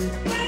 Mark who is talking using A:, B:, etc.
A: Bye.